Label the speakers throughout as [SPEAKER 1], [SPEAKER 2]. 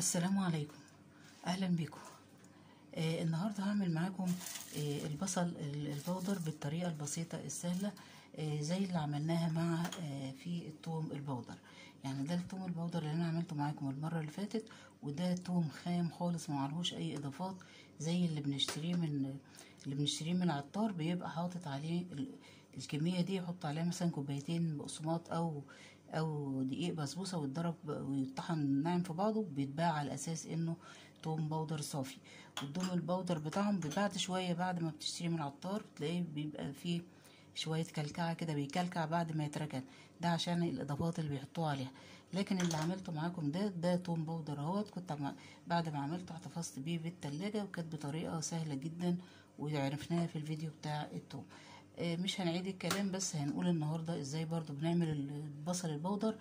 [SPEAKER 1] السلام عليكم. أهلا بكم. آه النهارده هعمل معاكم آه البصل ال- البودر بالطريقة البسيطة السهلة آه زي اللي عملناها مع آه في الثوم البودر. يعني ده الثوم البودر اللي أنا عملته معاكم المرة اللي فاتت وده ثوم خام خالص ما أي إضافات زي اللي بنشتريه من اللي بنشتريه من العطار بيبقى حاطط عليه ال- الكمية دي يحط عليها مثلا كوبايتين بقسماط أو أو دقيق بسبوسة ويتضرب ويطحن ناعم في بعضه بيتباع على أساس إنه توم بودر صافي. والدوم البودر بتاعهم بعد شوية بعد ما بتشتري من العطار تلاقيه بيبقى فيه شوية كلكعة كده بيكلكع بعد ما يتركن. ده عشان الإضافات اللي بيحطوها عليها. لكن اللي عملته معاكم ده ده توم بودر أهوت. كنت بعد ما عملته احتفظت بيه في التلاجة وكانت بطريقة سهلة جدا وعرفناها في الفيديو بتاع التوم. مش هنعيد الكلام بس هنقول النهارده إزاي برضو بنعمل البصل ال powder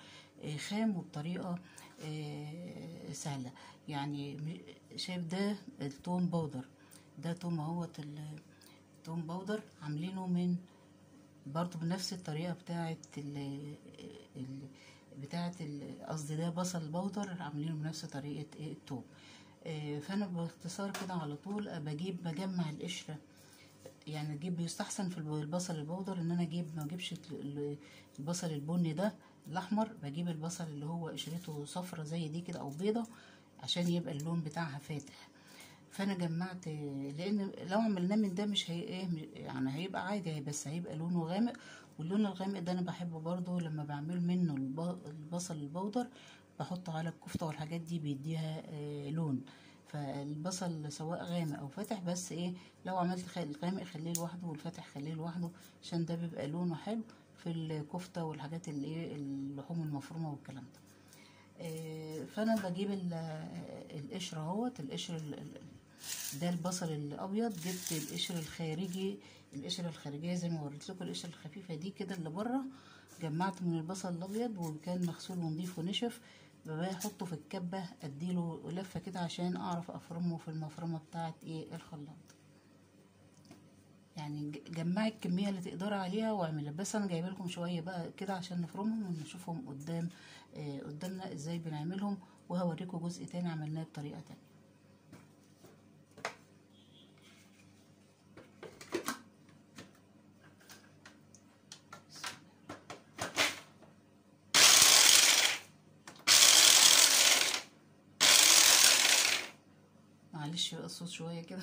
[SPEAKER 1] آه، خام وبطريقة آه، سهلة. يعني شايف ده التوم powder. ده توم ال- التوم powder عاملينه من برضو بنفس الطريقة بتاعه ال ال- قصدي ده بصل powder عاملينه بنفس طريقة إيه التوم. آه، فأنا باختصار كده على طول بجيب بجمع القشرة يعني أجيب بيستحسن في البصل البودر إن أنا أجيب ما أجيبش ال- ال- البصل البني ده الأحمر بجيب البصل اللي هو قشرته صفرة زي دي كده أو بيضة عشان يبقى اللون بتاعها فاتح. فأنا جمعت لأن لو عملناه من ده مش هي إيه يعني هيبقى عادي بس هيبقى لونه غامق. واللون الغامق ده أنا بحبه برضو لما بعمل منه الب- البصل البودر بحطه على الكفتة والحاجات دي بيديها آه، لون. فالبصل سواء غامق أو فاتح بس إيه لو عملت الغامق خليه لوحده والفاتح خليه لوحده عشان ده بيبقى لونه حلو في الكفتة والحاجات اللي إيه اللحوم المفرومة والكلام ده. آه، فأنا بجيب ال- القشر أهوت القشر ال- ال- ده البصل الأبيض جبت القشر الخارجي القشرة الخارجية زي ما وريت لكم القشرة الخفيفة دي كده اللي بره جمعت من البصل الأبيض وكان مغسول ونضيف ونشف ببقى احطه في الكبة أديله لفة كده عشان أعرف أفرمه في المفرمة بتاعت إيه؟ الخلاط. يعني جمعي الكمية اللي تقدري عليها واعملها. بس أنا جايبة لكم شوية بقى كده عشان نفرمهم ونشوفهم قدام آه قدامنا إزاي بنعملهم وهوريكم جزء تاني عملناه بطريقة تانية. معلش بقى الصوت شوية كده.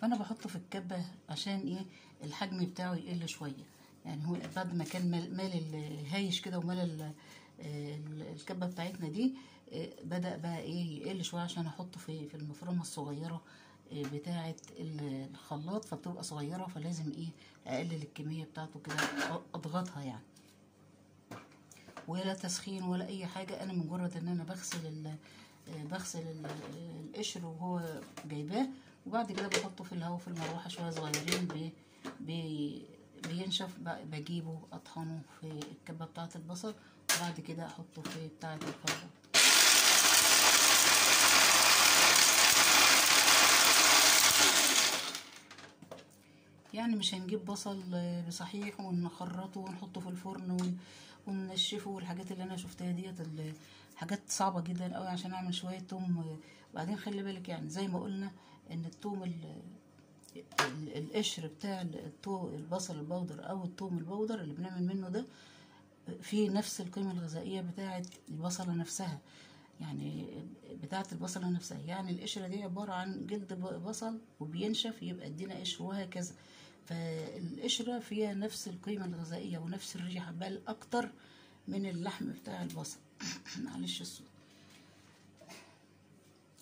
[SPEAKER 1] فأنا بحطه في الكبة عشان إيه؟ الحجم بتاعه يقل شوية. يعني هو بعد ما كان مال, مال ال- هايش كده ومال ال- ال- الكبة بتاعتنا دي آه، بدأ بقى إيه يقل شوية عشان أحطه في في المفرمة الصغيرة آه، بتاعة ال- الخلاط فبتبقى صغيرة فلازم إيه اقلل الكميه بتاعته كده أضغطها يعني. ولا تسخين ولا أي حاجة أنا مجرد إن أنا بغسل آه، بغسل ال- القشر وهو جايباه وبعد كده بحطه في الهواء في المروحة شوية صغيرين بي بي بينشف بجيبه أطحنه في الكبة بتاعة البصل وبعد كده أحطه في بتاعة الخلاط. يعني مش هنجيب بصل بصحيح ونخرطه ونحطه في الفرن ون- وننشفه والحاجات اللي أنا شفتها ديت حاجات صعبة جدا قوي عشان أعمل شوية توم. وبعدين خلي بالك يعني زي ما قلنا إن التوم ال- ال- القشر بتاع البصل البودر أو التوم البودر اللي بنعمل منه ده فيه نفس القيمة الغذائية بتاعة البصلة نفسها. يعني بتاعة البصلة نفسها. يعني القشرة دي عبارة عن جلد بصل وبينشف يبقى ادينا قشر وهكذا. فالقشرة فيها نفس القيمة الغذائية ونفس الريحة بل أكتر من اللحم بتاع البصل. معلش الصوت.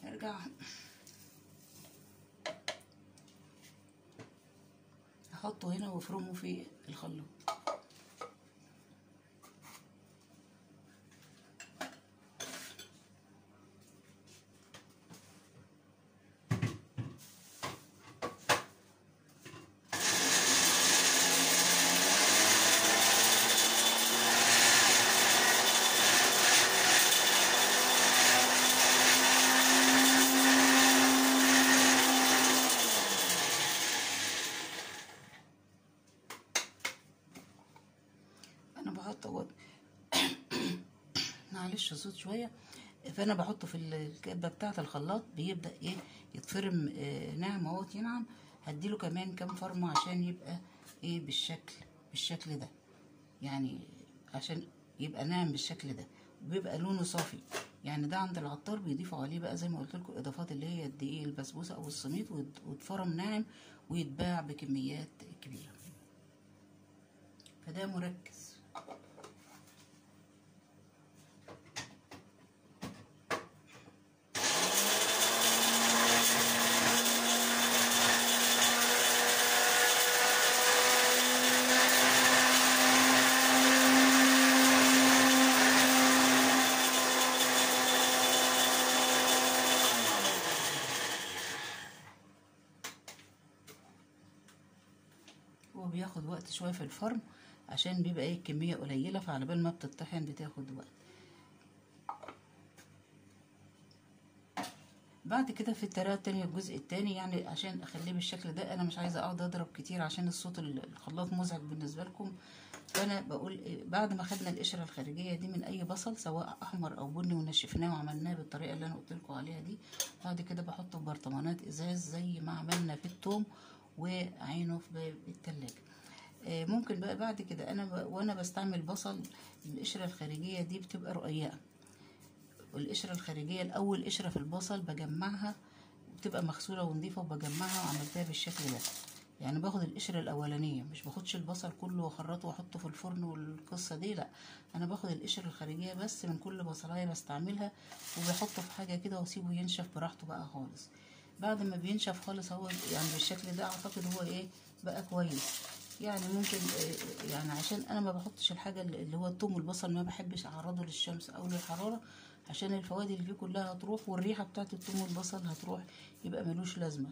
[SPEAKER 1] ارجع. احطه هنا وافرمه في الخلاط. اهوت معلش صوت شوية. فأنا بحطه في الكبه بتاعة الخلاط بيبدأ إيه؟ يتفرم آه ناعم أهوت ينعم. هديله كمان كام فرمة عشان يبقى إيه؟ بالشكل بالشكل ده. يعني عشان يبقى ناعم بالشكل ده. وبيبقى لونه صافي. يعني ده عند العطار بيضيفوا عليه بقى زي ما قلت لكم إضافات اللي هي الدقيق البسبوسة أو السميط ويتفرم ناعم ويتباع بكميات كبيرة. فده مركز. هو بياخد وقت شوية في الفرم عشان بيبقى إيه الكمية قليلة فعلى بال ما بتطحن بتاخد وقت. بعد كده في الطريقة التانية الجزء التاني يعني عشان أخليه بالشكل ده أنا مش عايزة أقعد أضرب كتير عشان الصوت الخلاط مزعج بالنسبة لكم. فأنا بقول إيه بعد ما خدنا القشرة الخارجية دي من أي بصل سواء أحمر أو بني ونشفناه وعملناه بالطريقة اللي أنا قلت لكم عليها دي بعد كده بحطه في برطمانات إزاز زي ما عملنا في التوم وعينه في التلاجة. ممكن بقى بعد كده أنا. وأنا بستعمل بصل القشره الخارجية دي بتبقى رقيقة. والقشرة الخارجية الأول قشرة في البصل بجمعها بتبقى مغسولة ونضيفة وبجمعها وعملتها بالشكل ده. يعني باخد القشرة الأولانية مش باخدش البصل كله وأخرطه وأحطه في الفرن والقصة دي لأ. أنا باخد القشرة الخارجية بس من كل بصلاية بستعملها وبحطه في حاجة كده وأسيبه ينشف براحته بقى خالص. بعد ما بينشف خالص هو يعني بالشكل ده أعتقد هو إيه؟ بقى كويس. يعني ممكن يعني عشان أنا ما بحطش الحاجة اللي هو الثوم والبصل ما بحبش أعرضه للشمس أو للحرارة عشان الفوائد اللي فيه كلها هتروح والريحة بتاعت الثوم والبصل هتروح يبقى ملوش لازمة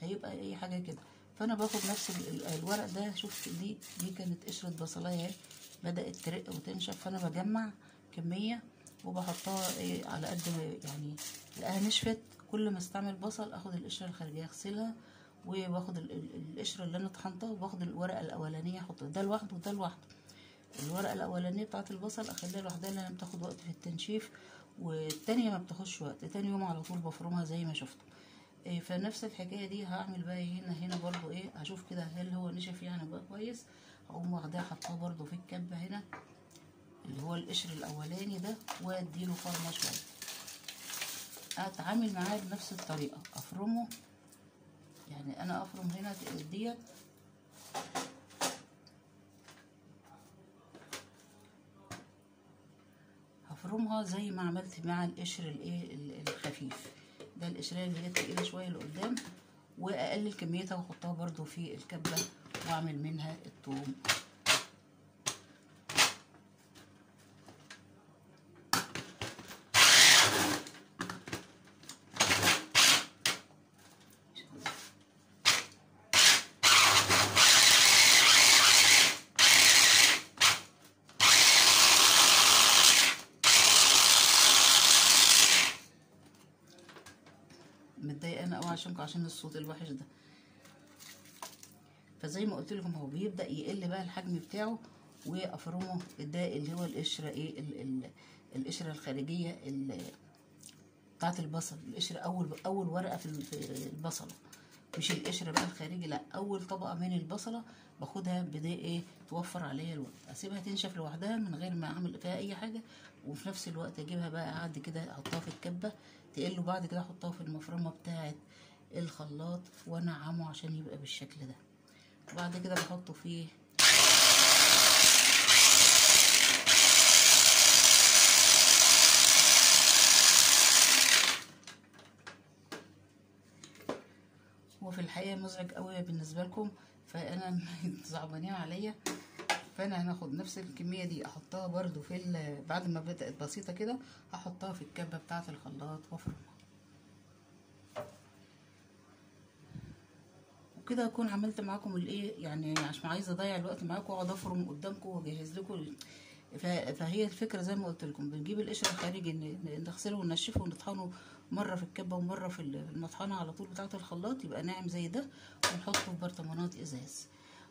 [SPEAKER 1] هيبقى أي حاجة كده. فأنا باخد نفس الورق ده شوف دي دي كانت قشرة بصلاية بدأت ترق وتنشف فأنا بجمع كمية وبحطها إيه على قد ما يعني الاقيها نشفت كل ما أستعمل بصل أخد القشرة الخارجية أغسلها وباخد القشرة اللي أنا طحنتها وباخد الورقة الأولانية احطها ده لوحده وده لوحده. الورقة الأولانية بتاعة البصل أخليها لوحدها لانها بتاخد وقت في التنشيف والتانية ما بتاخدش وقت تاني يوم على طول بفرمها زي ما شفتوا إيه فنفس الحكاية دي هعمل بقى هنا هنا برضو إيه هشوف كده هل هو نشف يعني بقى كويس. هقوم واخداه حطاه برضو في الكبه هنا اللي هو القشر الأولاني ده وأديله فرمة شوية. أتعامل معاه بنفس الطريقة أفرمه يعني أنا افرم هنا ديت. هفرمها زي ما عملت مع القشر الإيه الخفيف. ده القشرية اللي هي تقيله شوية لقدام وأقلل كميتها وأحطها برضو في الكبة وأعمل منها الثوم عشانكم عشان الصوت الوحش ده. فزي ما قلت لكم هو بيبدأ يقل بقى الحجم بتاعه وأفرمه ده اللي هو القشرة إيه؟ ال ال القشرة الخارجية بتاعه البصل. القشرة أول أول ورقة في البصلة. مش القشرة بقى الخارجي لا أول طبقة من البصلة باخدها بدا إيه؟ توفر عليا الوقت. أسيبها تنشف لوحدها من غير ما أعمل فيها أي حاجة وفي نفس الوقت أجيبها بقى أقعد كده أحطها في الكبة تقل وبعد كده أحطها في المفرمة بتاعه الخلاط وانعمه عشان يبقى بالشكل ده. وبعد كده بحطه فيه هو في الحقيقة مزعج قوي بالنسبة لكم فأنا صعبانين عليا. فأنا هناخد نفس الكمية دي أحطها برضو في بعد ما بدأت بسيطة كده هحطها في الكبة بتاعة الخلاط وأفرمها. وكده أكون عملت معاكم الايه يعني عشان عايزة أضيع الوقت معاكم وأقعد أفرم قدامكم وأجهز لكم فهي الفكرة زي ما قلت لكم بنجيب القشر الخارجي نغسله وننشفه ونطحنه مرة في الكبة ومرة في المطحنة على طول بتاعة الخلاط يبقى ناعم زي ده ونحطه في برطمانات إزاز.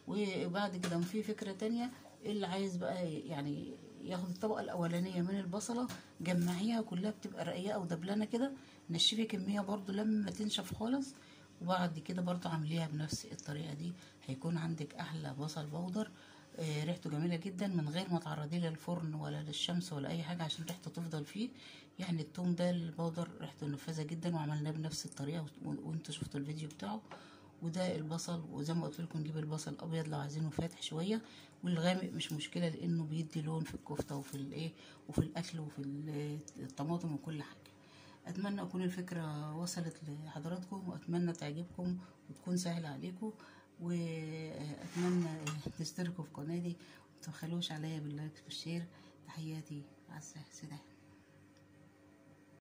[SPEAKER 1] وبعد كده في فكرة تانية اللي عايز بقى يعني ياخد الطبقة الأولانية من البصلة جمعيها كلها بتبقى رقيقة ودبلانه كده نشفي كمية برضو لما تنشف خالص وبعد كده برضو عامليها بنفس الطريقة دي. هيكون عندك أحلى بصل بودر. آه، ريحته جميلة جدا من غير ما تعرضيه للفرن ولا للشمس ولا أي حاجة عشان ريحته تفضل فيه. يعني التوم ده البودر ريحته نفاذة جدا وعملناه بنفس الطريقة وانتوا شفتوا الفيديو بتاعه. وده البصل وزي ما قلت لكم نجيب البصل الابيض لو عايزينه فاتح شوية. والغامق مش مشكلة لأنه بيدي لون في الكفتة وفي الإيه وفي الأكل وفي ال- الطماطم وكل حاجة. أتمنى أكون الفكرة وصلت لحضراتكم وأتمنى تعجبكم وتكون سهلة عليكم وأتمنى تشتركوا في قناتي ومتبخلوش عليا باللايك والشير. تحياتي. عزة سلام